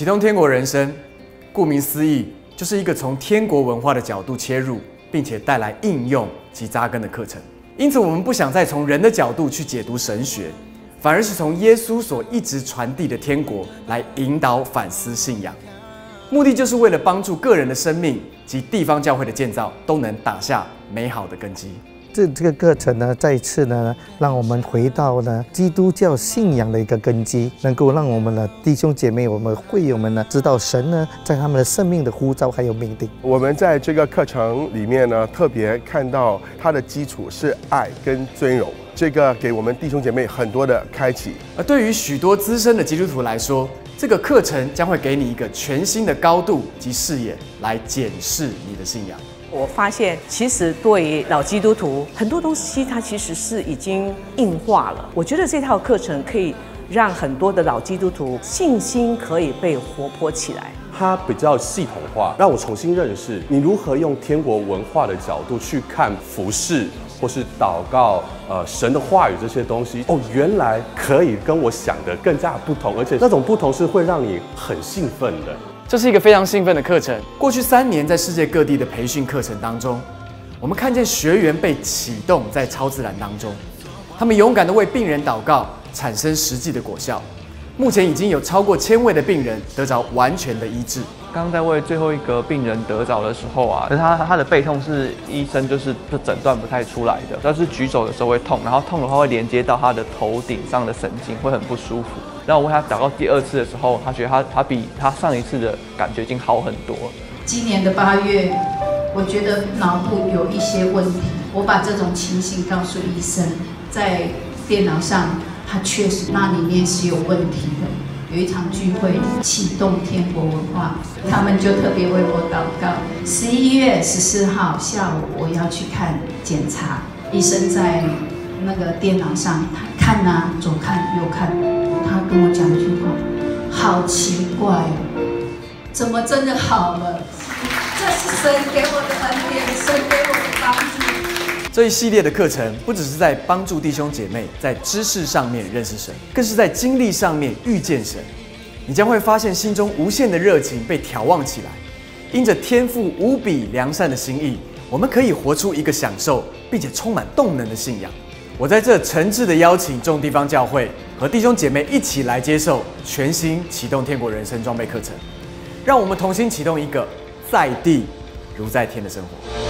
启动天国人生，顾名思义，就是一个从天国文化的角度切入，并且带来应用及扎根的课程。因此，我们不想再从人的角度去解读神学，反而是从耶稣所一直传递的天国来引导反思信仰。目的就是为了帮助个人的生命及地方教会的建造都能打下美好的根基。这这个课程呢，再一次呢，让我们回到呢基督教信仰的一个根基，能够让我们的弟兄姐妹、我们会友们呢，知道神呢在他们的生命的呼召还有命定。我们在这个课程里面呢，特别看到它的基础是爱跟尊荣，这个给我们弟兄姐妹很多的开启。而对于许多资深的基督徒来说，这个课程将会给你一个全新的高度及视野，来检视你的信仰。我发现，其实对于老基督徒，很多东西它其实是已经硬化了。我觉得这套课程可以让很多的老基督徒信心可以被活泼起来。它比较系统化，让我重新认识你如何用天国文化的角度去看服饰或是祷告，呃，神的话语这些东西。哦，原来可以跟我想的更加不同，而且那种不同是会让你很兴奋的。这是一个非常兴奋的课程。过去三年，在世界各地的培训课程当中，我们看见学员被启动在超自然当中，他们勇敢地为病人祷告，产生实际的果效。目前已经有超过千位的病人得着完全的医治。刚刚在为最后一个病人得着的时候啊，可是他他的背痛是医生就是诊断不太出来的，但是举手的时候会痛，然后痛的话会连接到他的头顶上的神经，会很不舒服。然后我问他祷告第二次的时候，他觉得他他比他上一次的感觉已经好很多。今年的八月，我觉得脑部有一些问题，我把这种情形告诉医生，在电脑上，他确实那里面是有问题的。有一场聚会启动天国文化，他们就特别为我祷告。十一月十四号下午，我要去看检查，医生在那个电脑上看呐，左看右看，跟我讲一句话，好奇怪，怎么真的好了？这是神给我的恩典，神给我的帮助。这一系列的课程不只是在帮助弟兄姐妹在知识上面认识神，更是在经历上面遇见神。你将会发现心中无限的热情被眺望起来，因着天赋无比良善的心意，我们可以活出一个享受并且充满动能的信仰。我在这诚挚的邀请众地方教会和弟兄姐妹一起来接受全新启动天国人生装备课程，让我们同心启动一个在地如在天的生活。